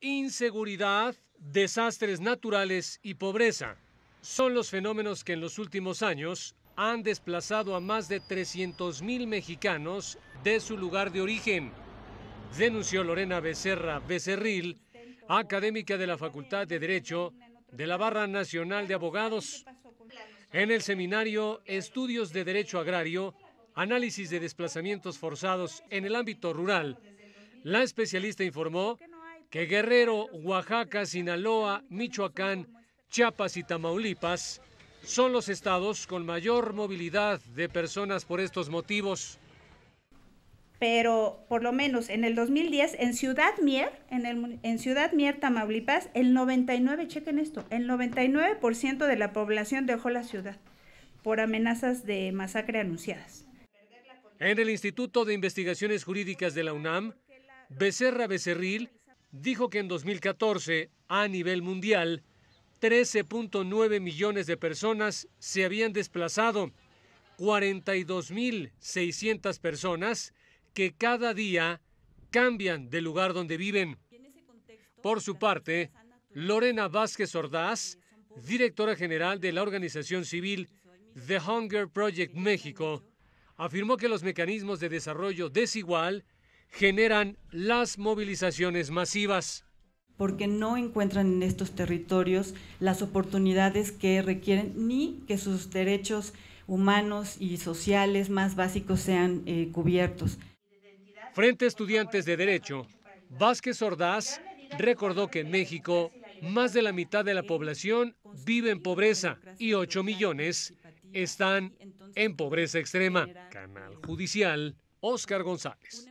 Inseguridad, desastres naturales y pobreza son los fenómenos que en los últimos años han desplazado a más de 300.000 mexicanos de su lugar de origen, denunció Lorena Becerra Becerril, académica de la Facultad de Derecho de la Barra Nacional de Abogados. En el seminario Estudios de Derecho Agrario, Análisis de Desplazamientos Forzados en el ámbito rural, la especialista informó que Guerrero, Oaxaca, Sinaloa, Michoacán, Chiapas y Tamaulipas son los estados con mayor movilidad de personas por estos motivos. Pero por lo menos en el 2010, en Ciudad Mier, en, el, en Ciudad Mier, Tamaulipas, el 99, chequen esto, el 99% de la población dejó la ciudad por amenazas de masacre anunciadas. En el Instituto de Investigaciones Jurídicas de la UNAM, Becerra Becerril dijo que en 2014, a nivel mundial, 13.9 millones de personas se habían desplazado, 42.600 personas que cada día cambian del lugar donde viven. Por su parte, Lorena Vázquez Ordaz, directora general de la organización civil The Hunger Project México, afirmó que los mecanismos de desarrollo desigual generan las movilizaciones masivas porque no encuentran en estos territorios las oportunidades que requieren ni que sus derechos humanos y sociales más básicos sean eh, cubiertos. Frente a estudiantes de Derecho, Vázquez Ordaz recordó que en México más de la mitad de la población vive en pobreza y 8 millones están en pobreza extrema. Canal Judicial, Oscar González.